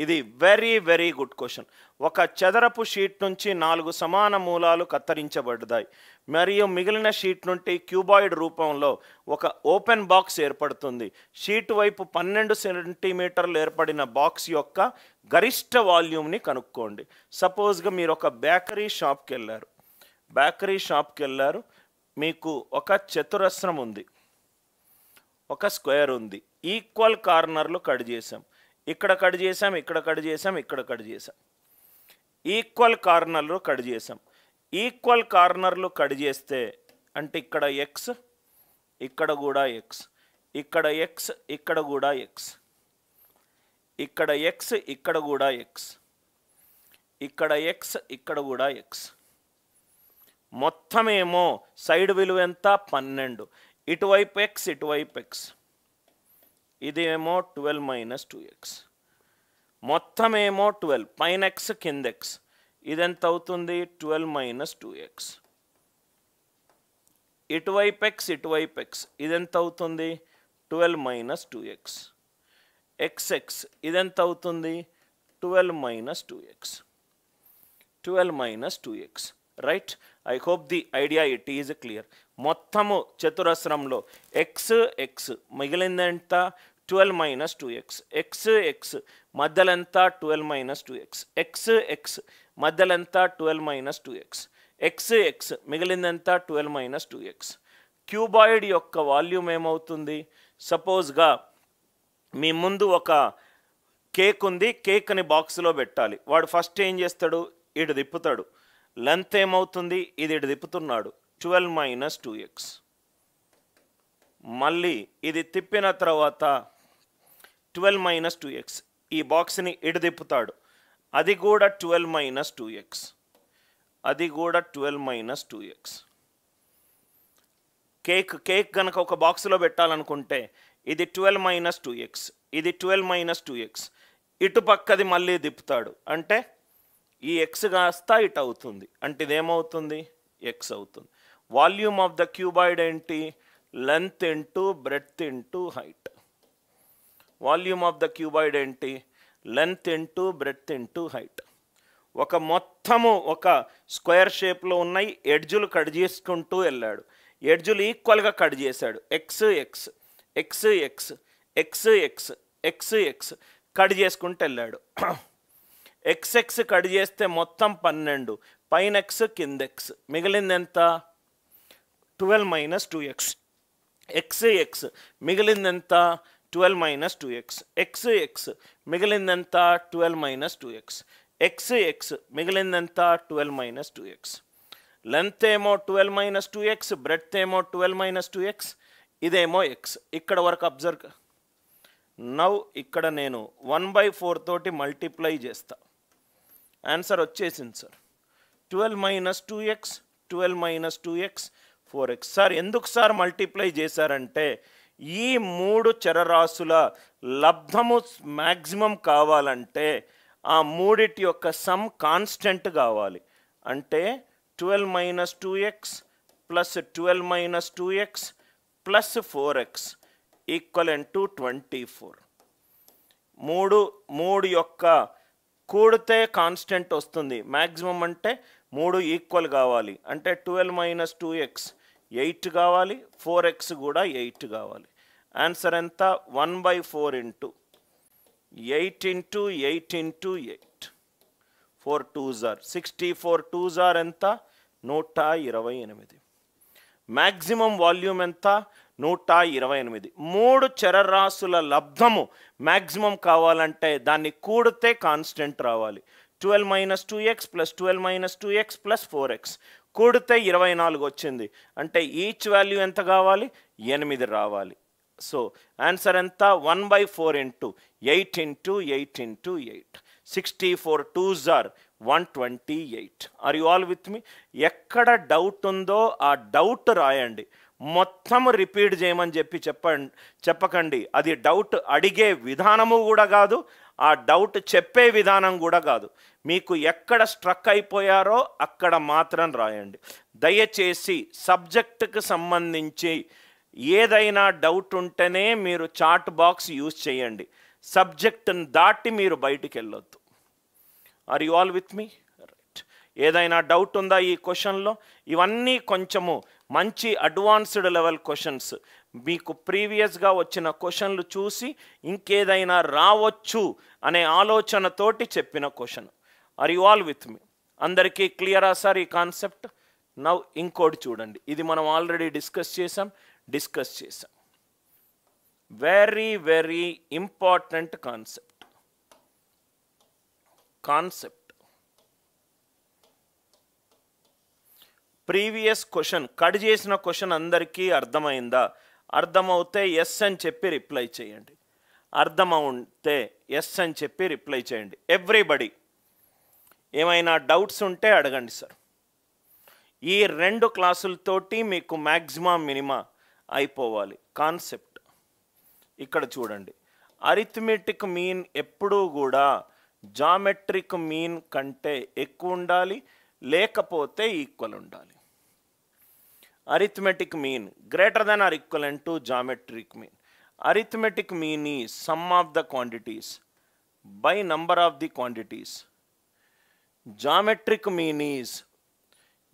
ఇది very very good question ఒక చదరపు షీట్ నుంచి నాలుగు సమాన మూలాలు కత్తిరించబడ్డాయి. మరియు మిగిలిన షీట్ నుండి క్యూబాయిడ్ రూపంలో ఒక ఓపెన్ బాక్స్ ఏర్పడుతుంది. షీట్ వైపు పన్నెండు సెంటీమీటర్లు ఏర్పడిన బాక్స్ యొక్క గరిష్ట వాల్యూమ్ని కనుక్కోండి. సపోజ్గా మీరు ఒక బేకరీ షాప్కి వెళ్ళారు. బేకరీ షాప్కి వెళ్ళారు. మీకు ఒక చతురస్రం ఉంది. ఒక స్క్వేర్ ఉంది. ఈక్వల్ కార్నర్లు కట్ చేసాం ఇక్కడ కట్ చేసాం ఇక్కడ కట్ చేసాం ఇక్కడ కట్ చేసాం ఈక్వల్ కార్నర్లు కట్ చేసాం ఈక్వల్ కార్నర్లు కట్ చేస్తే అంటే ఇక్కడ ఎక్స్ ఇక్కడ కూడా ఎక్స్ ఇక్కడ ఎక్స్ ఇక్కడ కూడా ఎక్స్ ఇక్కడ ఎక్స్ ఇక్కడ కూడా ఎక్స్ ఇక్కడ ఎక్స్ ఇక్కడ కూడా ఎక్స్ మొత్తమేమో సైడ్ విలువ ఎంత? పన్నెండు. ఇటువైపు ఎక్స్ ఇటువైపు ఎక్స్ ఇదేమో ట్వెల్వ్ మైనస్ టూ ఎక్స్ మొత్తం ఏమో ట్వెల్వ్ పైన ఎక్స్ కింద ఎక్స్ ఇదెంత అవుతుంది? ట్వెల్వ్ మైనస్ టూ ఎక్స్ ఇటువైపు ఎక్స్ ఇటువైపు ఎక్స్ ఇది ఎంత అవుతుంది? Twelve minus two x x x ఇది ఎంత అవుతుంది? Twelve minus two x twelve minus two x right I hope the idea it is clear మొత్తము చతురస్రంలో ఎక్స్ ఎక్స్ మిగిలిందంతా? Twelve minus two x. X x మధ్యలంతా twelve minus two x. X x మధ్యలంతా twelve minus two x. X x మిగిలిందంతా twelve minus two x. Cuboid యొక్క volume ఏమవుతుంది? సపోజ్గా మీ ముందు ఒక కేక్ ఉంది. కేక్ని బాక్స్లో పెట్టాలి. వాడు ఫస్ట్ ఏం చేస్తాడు? ఇటు తిప్పుతాడు. లెంత్ ఏమవుతుంది? ఇది ఇటు తిప్పుతున్నాడు. Twelve minus two x. మళ్ళీ ఇది తిప్పిన తర్వాత ట్వెల్వ్ మైనస్ టూ ఎక్స్. ఈ బాక్స్ని ఇటు అది కూడా ట్వెల్వ్ మైనస్ టూ ఎక్స్. అది కూడా twelve minus two x. Cake cake కనుక ఒక బాక్స్లో పెట్టాలనుకుంటే ఇది ట్వెల్వ్ మైనస్ టూ ఎక్స్. ఇది ట్వెల్వ్ మైనస్ టూ ఎక్స్. ఇటు పక్కది మళ్ళీ దిప్పుతాడు. అంటే ఈ ఎక్స్ కాస్త ఇటు అవుతుంది. అంటే ఇదేమవుతుంది? ఎక్స్ అవుతుంది. వాల్యూమ్ ఆఫ్ ద క్యూబాయిడ్ ఏంటి? Length into breadth into height. Volume of the cuboid ఏంటి? Length into breadth into height. ఒక మొత్తము ఒక స్క్వేర్ షేప్లో ఉన్నాయి ఎడ్జులు కట్ చేసుకుంటూ వెళ్ళాడు. ఎడ్జులు ఈక్వల్గా కట్ చేశాడు. X x x x x x x x cut చేసుకుంటూ వెళ్ళాడు. ఎక్స్ ఎక్స్ కట్ చేస్తే మొత్తం పన్నెండు. పైన ఎక్స్ కింద ఎక్స్ మిగిలింది ఎంత? Twelve minus two x x x మిగిలింది ఎంత? Twelve minus two x x x మిగిలిందంత twelve minus two x x x మిగిలిందంతా twelve minus two x length ఏమో twelve minus two x breadth ఏమో ట్వెల్వ్ మైనస్ టూ ఎక్స్ ఇదేమో X ఇక్కడ వరకు observe now ఇక్కడ నేను వన్ బై ఫోర్ తోటి multiply చేస్తా. ఆన్సర్ వచ్చేసింది sir twelve minus two x twelve minus two x four x sir ఎందుకు సార్ మల్టిప్లై చేశారంటే ఈ మూడు చరరాశుల లబ్ధము మ్యాక్సిమం కావాలంటే ఆ మూడిటి యొక్క సమ్ కాన్స్టెంట్ కావాలి. అంటే twelve minus two x plus twelve minus two x plus four x equal to twenty four. మూడు మూడు యొక్క కూడితే కాన్స్టెంట్ వస్తుంది. మ్యాక్సిమం అంటే మూడు ఈక్వల్ కావాలి. అంటే twelve minus two x eight కావాలి. ఫోర్ ఎక్స్ కూడా ఎయిట్ కావాలి. ఆన్సర్ ఎంత? One by four into eight into eight into eight four twos are sixty four twos are ఎంత? నూట ఇరవై ఎనిమిది. మ్యాక్సిమం వాల్యూమ్ ఎంత? నూట ఇరవై ఎనిమిది. మూడు చరరాశుల లబ్ధము మ్యాక్సిమం కావాలంటే దాన్ని కూడితే కాన్స్టెంట్ రావాలి. Twelve minus two x plus twelve minus two x plus four x కూడితే ఇరవై నాలుగు వచ్చింది. అంటే ఈచ్ వాల్యూ ఎంత కావాలి? ఎనిమిది రావాలి. సో ఆన్సర్ ఎంత? One by four into eight into eight into eight sixty four twos are one twenty eight are you all with me ఎక్కడ డౌట్ ఉందో ఆ డౌట్ రాయండి. మొత్తం రిపీట్ చేయమని చెప్పి చెప్పండి చెప్పకండి. అది డౌట్ అడిగే విధానము కూడా కాదు ఆ డౌట్ చెప్పే విధానం కూడా కాదు. మీకు ఎక్కడ స్ట్రక్ అయిపోయారో అక్కడ మాత్రం రాయండి. దయచేసి సబ్జెక్టుకు సంబంధించి ఏదైనా డౌట్ ఉంటేనే మీరు చాట్ బాక్స్ యూజ్ చేయండి. సబ్జెక్ట్ని దాటి మీరు బయటికి వెళ్ళొద్దు. Are you all with me right ఏదైనా డౌట్ ఉందా ఈ క్వశ్చన్లో ఇవన్నీ కొంచెము మంచి అడ్వాన్స్డ్ లెవెల్ క్వశ్చన్స్ మీకు ప్రీవియస్గా వచ్చిన క్వశ్చన్లు చూసి ఇంకేదైనా రావచ్చు అనే ఆలోచనతోటి చెప్పిన question are you all with me అందరికీ క్లియరా సార్ ఈ కాన్సెప్ట్ నవ్ ఇంకోటి చూడండి. ఇది మనం ఆల్రెడీ డిస్కస్ చేసాం డిస్కస్ చేశాం. Very very important concept concept previous question cut చేసిన క్వశ్చన్ అందరికీ అర్థమైందా? అర్థమవుతే ఎస్ అని చెప్పి రిప్లై చేయండి. అర్థమవుతే ఎస్ అని చెప్పి రిప్లై చేయండి. ఎవ్రీబడి ఏమైనా డౌట్స్ ఉంటే అడగండి సార్ ఈ రెండు క్లాసులతోటి మీకు మ్యాక్సిమం మినిమా అయిపోవాలి. కాన్సెప్ట్. ఇక్కడ చూడండి. అరిథమెటిక్ మీన్ ఎప్పుడూ కూడా జామెట్రిక్ మీన్ కంటే ఎక్కువ ఉండాలి లేకపోతే ఈక్వల్ ఉండాలి. Arithmetic mean greater then or equivalent to geometric mean. Arithmetic mean ఈ sum of the quantities by number of the quantities. Geometric mean is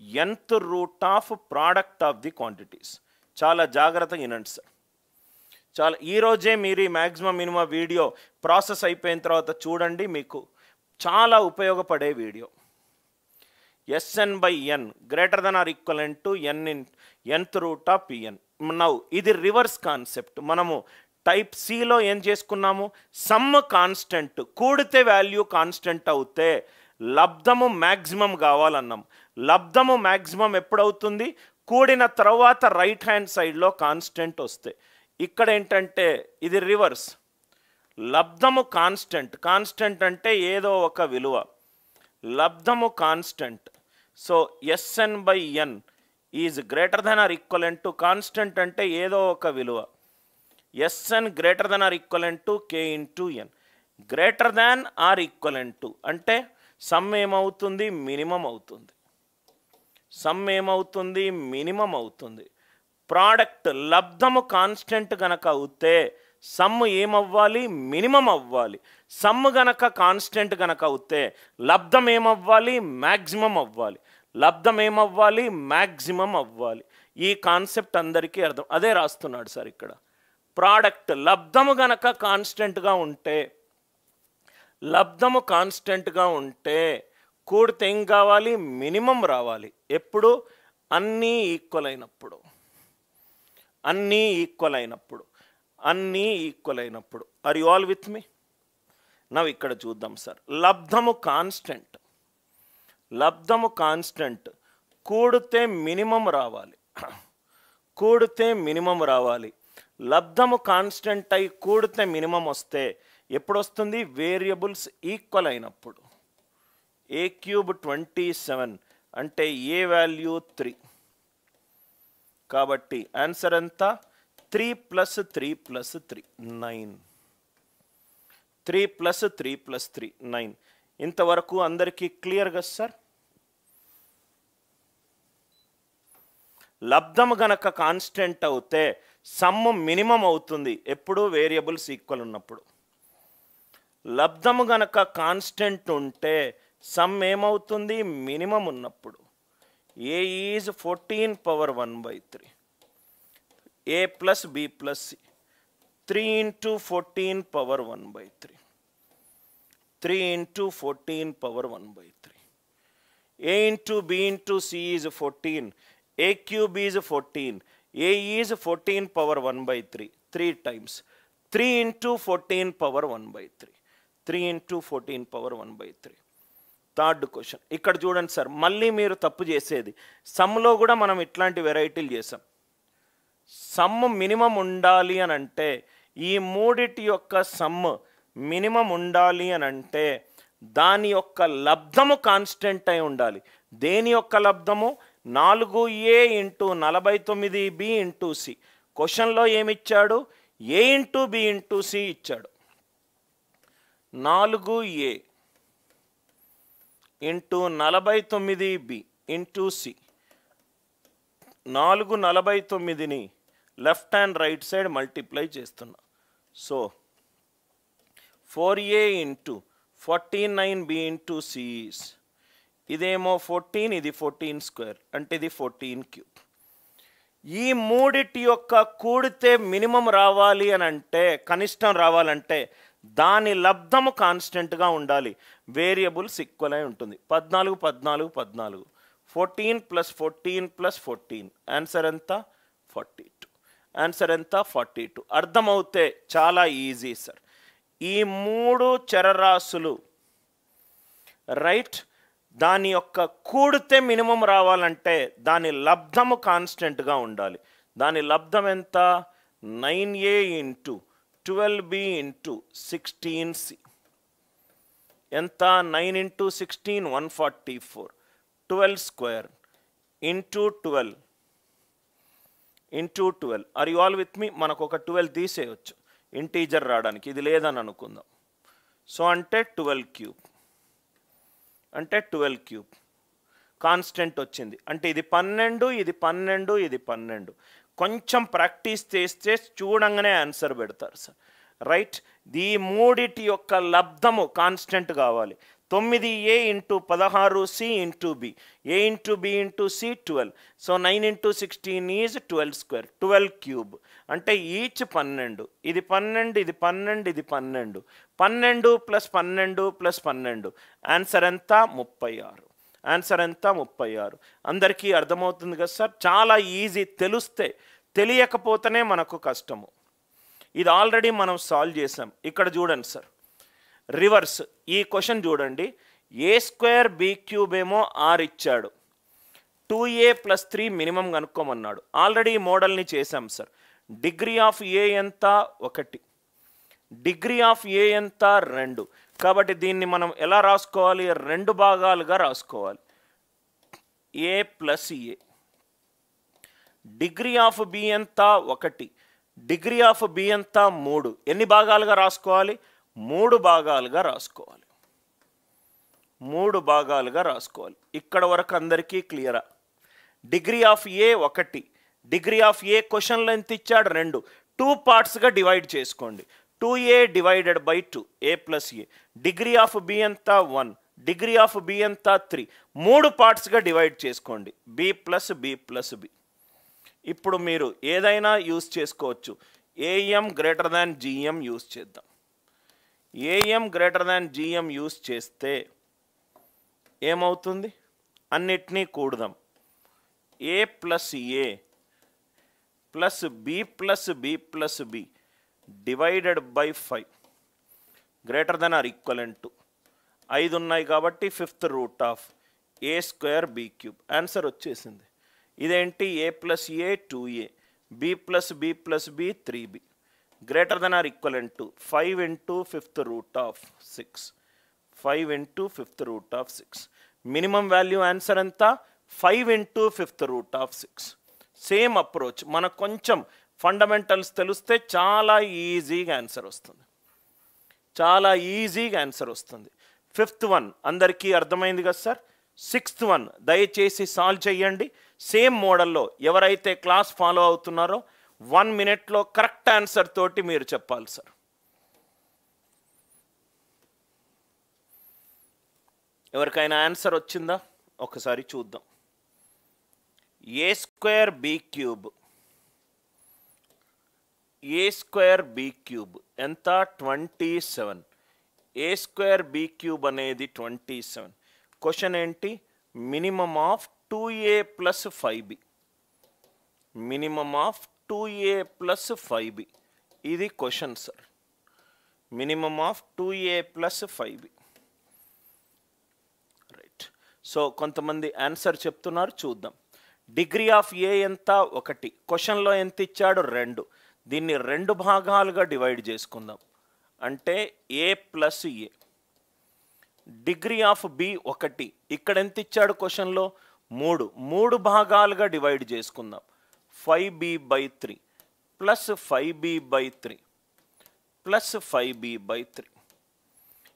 nth root of product of the quantities. చాలా జాగ్రత్తగా వినండి sir. చాలా ఈరోజే మీరు ఈ maximum minimum video process అయిపోయిన తర్వాత చూడండి మీకు చాలా ఉపయోగపడే video. SN by N greater then or equivalent to N in nth root of PN now ఇది రివర్స్ కాన్సెప్ట్. మనము టైప్ సిలో ఏం చేసుకున్నాము? సమ్ కాన్స్టెంట్ కూడితే వాల్యూ కాన్స్టెంట్ అవుతే లబ్ధము మ్యాక్సిమం కావాలన్నాం. లబ్ధము మ్యాక్సిమం ఎప్పుడవుతుంది? కూడిన తర్వాత రైట్ హ్యాండ్ సైడ్లో కాన్స్టెంట్ వస్తే ఇక్కడ ఏంటంటే ఇది రివర్స్. లబ్ధము కాన్స్టెంట్. కాన్స్టెంట్ అంటే ఏదో ఒక విలువ. లబ్ధము constant. So SN by N is greater then or equivalent to constant అంటే ఏదో ఒక విలువ. SN greater then or equivalent to K into N greater than or equivalent to. అంటే సమ్ ఏమవుతుంది? మినిమం అవుతుంది. సమ్ ఏమవుతుంది మినిమం అవుతుంది ప్రోడక్ట్ లబ్ధము కాన్స్టెంట్ గనక అవుతే సమ్ ఏమవ్వాలి? మినిమం అవ్వాలి సమ్ గనక కాన్స్టెంట్ గనక అవుతే లబ్ధం ఏమవ్వాలి మ్యాక్సిమం అవ్వాలి లబ్ధం ఏమవ్వాలి మ్యాక్సిమం అవ్వాలి ఈ కాన్సెప్ట్ అందరికీ అర్థం అదే రాస్తున్నాడు సార్ ఇక్కడ. ప్రోడక్ట్ లబ్ధము గనక కాన్స్టెంట్గా ఉంటే లబ్ధము కాన్స్టెంట్గా ఉంటే కూడితే ఏం కావాలి? మినిమం రావాలి. ఎప్పుడు? అన్నీ ఈక్వల్ అయినప్పుడు. అన్నీ ఈక్వల్ అయినప్పుడు. అన్నీ ఈక్వల్ అయినప్పుడు. Are you all with me నవ్వు ఇక్కడ చూద్దాం సార్ లబ్ధము కాన్స్టెంట్. లబ్ధము కాన్స్టెంట్. కూడితే మినిమం రావాలి. కూడితే మినిమం రావాలి. లబ్ధము కాన్స్టెంట్ అయి కూడితే మినిమం వస్తే ఎప్పుడు వస్తుంది వేరియబుల్స్ ఈక్వల్ అయినప్పుడు. ఏ క్యూబ్ ట్వంటీ సెవెన్ అంటే ఏ వాల్యూ త్రీ కాబట్టి ఆన్సర్ ఎంత? Three plus three plus three nine three plus three plus three nine ఇంతవరకు అందరికీ క్లియర్గా సార్ లబ్ధం గనక కాన్స్టెంట్ అవుతే సమ్ మినిమం అవుతుంది. ఎప్పుడు వేరియబుల్స్ ఈక్వల్ ఉన్నప్పుడు. లబ్ధము గనక కాన్స్టెంట్ ఉంటే సమ్ ఏమవుతుంది? మినిమం ఉన్నప్పుడు. A is fourteen power one by three a plus b plus c three into fourteen power one by three three into fourteen power one by three a into b into c is fourteen a cube is fourteen a is fourteen power one by three three times three into fourteen power one by three three into fourteen power one by three third question. ఇక్కడ చూడండి sir మళ్ళీ మీరు తప్పు చేసేది. సమ్లో కూడా మనం ఇట్లాంటి వెరైటీలు చేసాం. సమ్ మినిమం ఉండాలి అని అంటే ఈ మూడిటి యొక్క సమ్ మినిమం ఉండాలి అని అంటే దాని యొక్క లబ్ధము కాన్స్టెంట్ అయి ఉండాలి. దేని యొక్క లబ్ధము? నాలుగు ఏ ఇంటూ నలభై తొమ్మిది బి ఇంటూ సి. క్వశ్చన్లో ఏమిచ్చాడు? A into b into c ఇచ్చాడు. నాలుగు ఏ. ఇంటూ నలభై తొమ్మిది బి ఇంటూ సి. నాలుగు నలభై తొమ్మిదిని left hand right side multiply చేస్తున్నా. So four a into fourteen nine b into c is ఇదేమో ఫోర్టీన్ ఇది ఫోర్టీన్ స్క్వేర్ అంటే ఇది ఫోర్టీన్ క్యూబ్. ఈ మూడిటి యొక్క కూడితే మినిమం రావాలి అని అంటే కనిష్టం రావాలంటే దాని లబ్ధము కాన్స్టెంట్గా ఉండాలి. వేరియబుల్స్ ఈక్వల్ అయి ఉంటుంది. పద్నాలుగు పద్నాలుగు పద్నాలుగు. Fourteen plus fourteen plus fourteen. Answer ఎంత? Forty two. ఆన్సర్ ఎంత? Forty two. అర్థమవుతే చాలా ఈజీ సార్. ఈ మూడు చరరాశులు రైట్? దాని యొక్క కూడితే మినిమం రావాలంటే దాని లబ్ధము కాన్స్టెంట్గా ఉండాలి. దాని లబ్ధం ఎంత? Nine a into twelve b into sixteen c ఎంత nine into sixteen one forty four twelve square into twelve into twelve are you all with me మనకు ఒక ట్వెల్వ్ తీసేయచ్చు. ఇంటీజర్ రావడానికి. ఇది లేదని అనుకుందాం. సో అంటే ట్వెల్వ్ క్యూబ్ అంటే ట్వెల్వ్ క్యూబ్ కాన్స్టెంట్ వచ్చింది. అంటే ఇది పన్నెండు ఇది పన్నెండు ఇది పన్నెండు. కొంచెం ప్రాక్టీస్ చేస్తే చూడంగానే ఆన్సర్ పెడతారు సార్. రైట్? ఈ మూడిటి యొక్క లబ్ధము కాన్స్టెంట్ కావాలి. తొమ్మిది ఏ ఇంటూ పదహారు c into b. A into b into c twelve. So nine into sixteen is twelve square twelve cube. అంటే ఈచ్ పన్నెండు. ఇది పన్నెండు ఇది పన్నెండు ఇది పన్నెండు. పన్నెండు ప్లస్ పన్నెండు ప్లస్ పన్నెండు. ఆన్సర్ ఎంత? ముప్పై ఆరు. ఆన్సర్ ఎంత? ముప్పై ఆరు. అందరికీ అర్థమవుతుంది కదా సార్? చాలా ఈజీ. తెలిస్తే తెలియకపోతేనే మనకు కష్టము. ఇది ఆల్రెడీ మనం సాల్వ్ చేసాం. ఇక్కడ చూడండి సార్. రివర్స్. ఈ క్వశ్చన్ చూడండి. ఏ స్క్వేర్ బి క్యూబ్ ఏమో ఆర్ ఇచ్చాడు. Two a plus three minimum కనుక్కోమన్నాడు. Already మోడల్ని చేసాం సార్. డిగ్రీ ఆఫ్ ఏ ఎంత? ఒకటి. డిగ్రీ ఆఫ్ ఏ ఎంత? రెండు. కాబట్టి దీన్ని మనం ఎలా రాసుకోవాలి? రెండు భాగాలుగా రాసుకోవాలి. A plus a degree of b ఎంత? ఒకటి. డిగ్రీ ఆఫ్ బి ఎంత? మూడు. ఎన్ని భాగాలుగా రాసుకోవాలి? మూడు భాగాలుగా రాసుకోవాలి. మూడు భాగాలుగా రాసుకోవాలి. ఇక్కడ వరకు అందరికీ క్లియరా? డిగ్రీ ఆఫ్ ఏ ఒకటి. డిగ్రీ ఆఫ్ ఏ క్వశ్చన్లు ఎంత ఇచ్చాడు? రెండు. టూ పార్ట్స్గా డివైడ్ చేసుకోండి. Two a divided by two a plus a degree of b ఎంత వన్ డిగ్రీ ఆఫ్ బి ఎంత త్రీ మూడు పార్ట్స్గా డివైడ్ చేసుకోండి. B plus b plus b ఇప్పుడు మీరు ఏదైనా యూస్ చేసుకోవచ్చు. AM greater than GM use చేద్దాం. AM greater than GM use చేస్తే ఏమవుతుంది? అన్నిటినీ కూడదాం. A plus a plus b plus b plus b divided by five greater then or equivalent to ఐదు ఉన్నాయి కాబట్టి fifth root of a square b cube answer వచ్చేసింది. ఇదేంటి? A plus a two a b plus b plus b three b greater then or equivalent to five into fifth root of six five into fifth root of six minimum value answer ఎంత? Five into fifth root of six same approach మనకు కొంచెం fundamentals తెలిస్తే చాలా ఈజీగా answer వస్తుంది. చాలా ఈజీగా answer వస్తుంది. ఫిఫ్త్ వన్ అందరికీ అర్థమైంది కదా సార్? సిక్స్త్ వన్ దయచేసి సాల్వ్ చేయండి. సేమ్ మోడల్లో ఎవరైతే క్లాస్ ఫాలో అవుతున్నారో వన్ మినిట్లో కరెక్ట్ ఆన్సర్ తోటి మీరు చెప్పాలి సార్. ఎవరికైనా ఆన్సర్ వచ్చిందా? ఒకసారి చూద్దాం. A square b cube a square b cube ఎంత? Twenty seven a square b cube అనేది ట్వంటీ సెవెన్ క్వశ్చన్ ఏంటి? Minimum of two a plus five b minimum of two a plus five b ఇది question sir minimum of two a plus five b right so కొంతమంది answer చెప్తున్నారు చూద్దాం. Degree of a ఎంత? ఒకటి. క్వశ్చన్లో ఎంత ఇచ్చాడు? రెండు. దీన్ని రెండు భాగాలుగా డివైడ్ చేసుకుందాం. అంటే a plus a degree of b ఒకటి. ఇక్కడ ఎంత ఇచ్చాడు క్వశ్చన్లో మూడు. మూడు భాగాలుగా డివైడ్ చేసుకుందాం. Five b by three plus five b by three plus five b by three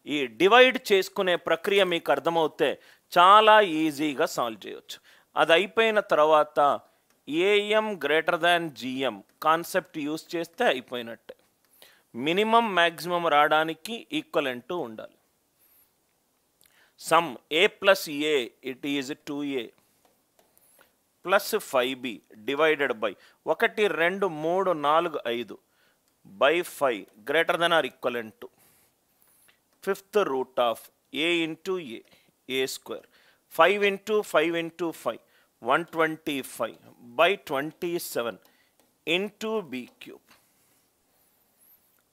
ఈ డివైడ్ చేసుకునే ప్రక్రియ మీకు అర్థమవుతే చాలా ఈజీగా సాల్వ్ చేయవచ్చు అది అయిపోయిన తర్వాత AM greater than GM concept use చేస్తే అయిపోయినట్టే. మినిమం మ్యాక్సిమం రావడానికి ఈక్వలెంట్ ఉండాలి. Sum a plus a it is two a plus five b divided by ఒకటి రెండు మూడు నాలుగు ఐదు by five greater then or equivalent to fifth root of a into a a square five into five into five one twenty five by twenty seven into b cube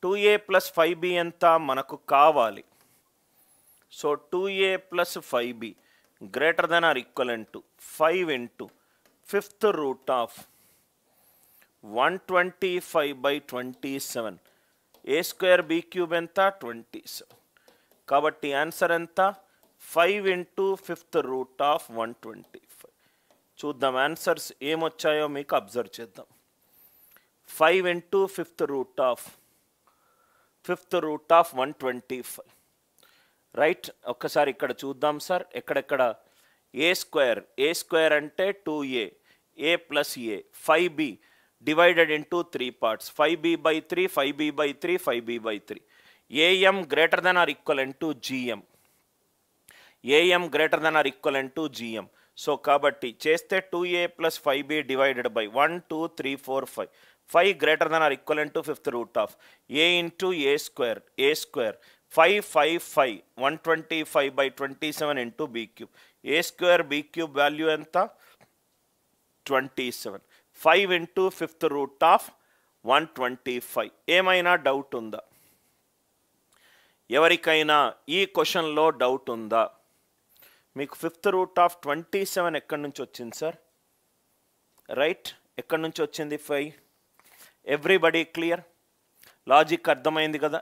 two a plus five b ఎంత మనకు కావాలి? So two a plus five b greater than or equivalent to five into fifth root of one twenty five by twenty seven a square b cube ఎంత? Twenty seven కాబట్టి answer ఎంత? Five into fifth root of one twenty చూద్దాం. Answers ఏమొచ్చాయో మీకు observe చేద్దాం. Five into fifth root of fifth root of one twenty five right ఒక్కసారి ఇక్కడ చూద్దాం సార్ ఎక్కడెక్కడ? ఏ స్క్వేర్ ఏ స్క్వేర్ అంటే two a a plus a five b divided into three parts five b by three five b by three five b by three AM greater than or equal to GM AM greater than or equal to GM so కాబట్టి చేస్తే two a plus five b divided by one two three four five five greater than or equal to fifth root of a into a square a square five five five one twenty five by twenty seven into b cube a square b cube value ఎంత? Twenty seven five into fifth root of one twenty five ఏమైనా doubt ఉందా? ఎవరికైనా ఈ క్వశ్చన్లో doubt ఉందా? మీకు fifth root of twenty seven ఎక్కడి నుంచి వచ్చింది సార్ రైట్ ఎక్కడి నుంచి వచ్చింది? ఫైవ్ ఎవ్రీబడి క్లియర్ లాజిక్ అర్థమైంది కదా?